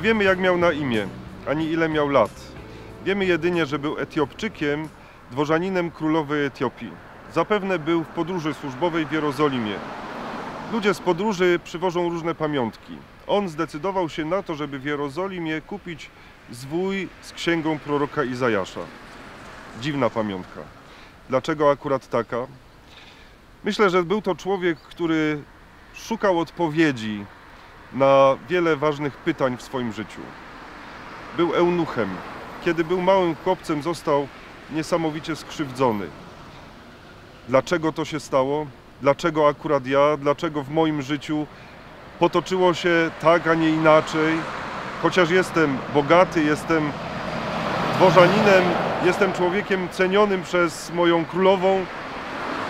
wiemy jak miał na imię, ani ile miał lat. Wiemy jedynie, że był Etiopczykiem, dworzaninem królowej Etiopii. Zapewne był w podróży służbowej w Jerozolimie. Ludzie z podróży przywożą różne pamiątki. On zdecydował się na to, żeby w Jerozolimie kupić zwój z księgą proroka Izajasza. Dziwna pamiątka. Dlaczego akurat taka? Myślę, że był to człowiek, który szukał odpowiedzi na wiele ważnych pytań w swoim życiu. Był eunuchem. Kiedy był małym chłopcem, został niesamowicie skrzywdzony. Dlaczego to się stało? Dlaczego akurat ja? Dlaczego w moim życiu potoczyło się tak, a nie inaczej? Chociaż jestem bogaty, jestem dworzaninem, jestem człowiekiem cenionym przez moją królową,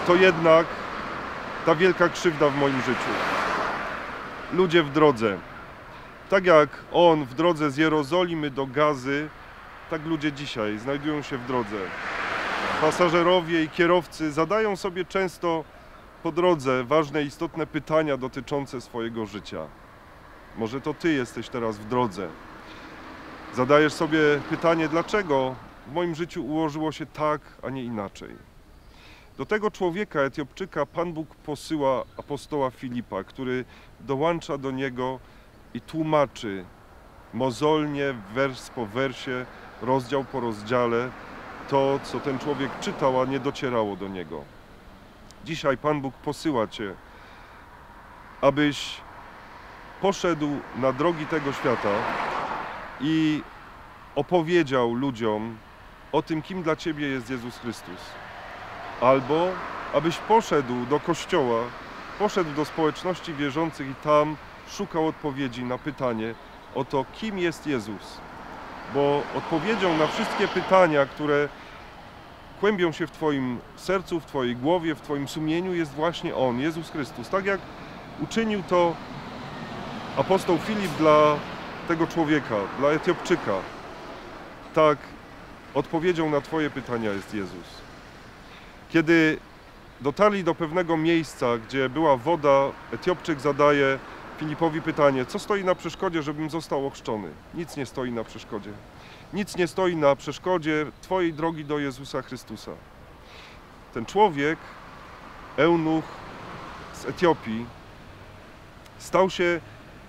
to jednak ta wielka krzywda w moim życiu. Ludzie w drodze. Tak jak on w drodze z Jerozolimy do Gazy, tak ludzie dzisiaj znajdują się w drodze. Pasażerowie i kierowcy zadają sobie często po drodze ważne, istotne pytania dotyczące swojego życia. Może to ty jesteś teraz w drodze. Zadajesz sobie pytanie, dlaczego w moim życiu ułożyło się tak, a nie inaczej. Do tego człowieka, Etiopczyka, Pan Bóg posyła apostoła Filipa, który dołącza do niego i tłumaczy mozolnie, wers po wersie, rozdział po rozdziale, to, co ten człowiek czytał, a nie docierało do niego. Dzisiaj Pan Bóg posyła Cię, abyś poszedł na drogi tego świata i opowiedział ludziom o tym, kim dla Ciebie jest Jezus Chrystus. Albo abyś poszedł do kościoła, poszedł do społeczności wierzących i tam szukał odpowiedzi na pytanie o to, kim jest Jezus. Bo odpowiedzią na wszystkie pytania, które kłębią się w Twoim sercu, w Twojej głowie, w Twoim sumieniu, jest właśnie On, Jezus Chrystus. Tak jak uczynił to apostoł Filip dla tego człowieka, dla Etiopczyka, tak odpowiedzią na Twoje pytania jest Jezus. Kiedy dotarli do pewnego miejsca, gdzie była woda, Etiopczyk zadaje Filipowi pytanie, co stoi na przeszkodzie, żebym został ochrzczony? Nic nie stoi na przeszkodzie. Nic nie stoi na przeszkodzie Twojej drogi do Jezusa Chrystusa. Ten człowiek, eunuch z Etiopii, stał się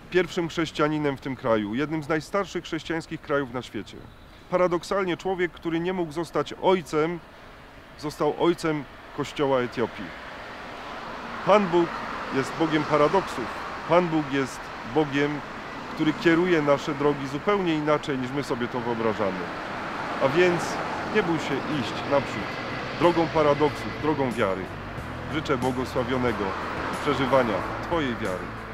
pierwszym chrześcijaninem w tym kraju, jednym z najstarszych chrześcijańskich krajów na świecie. Paradoksalnie człowiek, który nie mógł zostać ojcem, został ojcem Kościoła Etiopii. Pan Bóg jest Bogiem paradoksów. Pan Bóg jest Bogiem, który kieruje nasze drogi zupełnie inaczej niż my sobie to wyobrażamy. A więc nie bój się iść naprzód, drogą paradoksów, drogą wiary. Życzę błogosławionego przeżywania Twojej wiary.